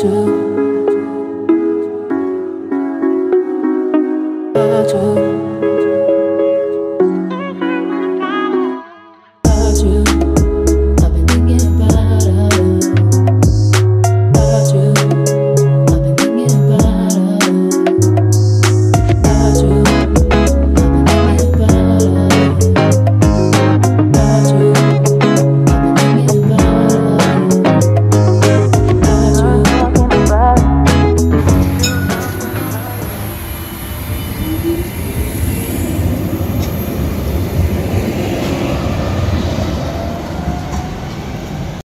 빠져 빠져